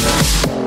Nation.